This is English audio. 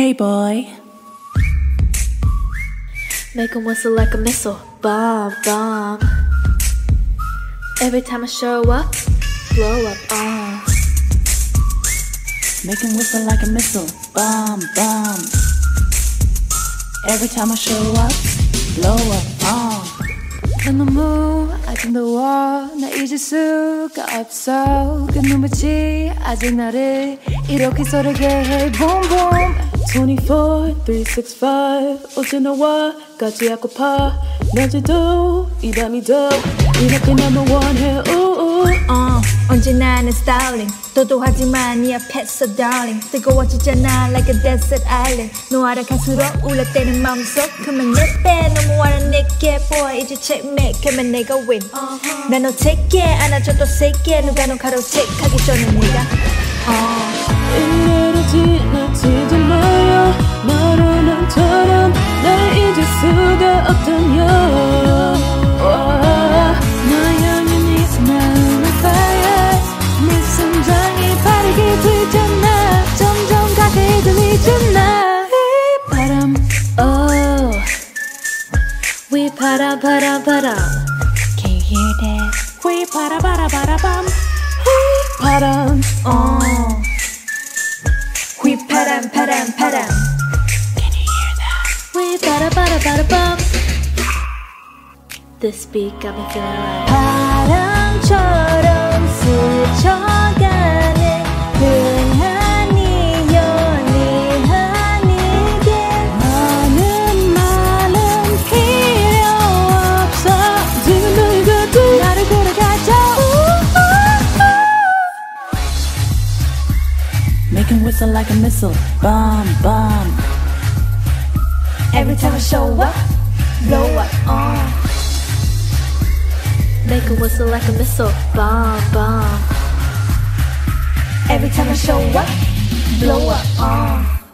Hey boy. Make 'em whistle like a missile. Bomb, bomb. Every time I show up, blow up. Uh. Make him whistle like a missile. Bomb, bomb. Every time I show up, blow up. Uh. 난 너무 아름다워 나 잊을 수가 없어 그 눈빛이 아직 나를 이렇게 서르게 해 Boom boom 24, 365. 오즈나와 까지 아고파. 낮에도 이 밤이도 이렇게 나만 원해. 우우 어, 언제나 내 스타일링 도도하지만 네 앞에서 darling. 뜨거워지잖아 like a desert island. 너 알아 갈수록 울렸대는 마음속 그만 내빼 너무 알아 내게 boy 이제 checkmate하면 내가 win. 난너 take it 안아줘도 세게 누가 너 가로채하기 전에 내가 어. 빠르게 뛰잖아 점점 가까이 들리잖아 바람 oh We 바람, 바람, 바람. Can you hear that? We para para para bam. 바람 어. 휘파람 파람 파람 We 바라, 바라, 바라, bum. This beat got me feeling right. whistle like a missile. Bomb, bomb. Every time I show up blow up on. Make a whistle like a missile. Bomb, bomb. Every time I show up blow up uh.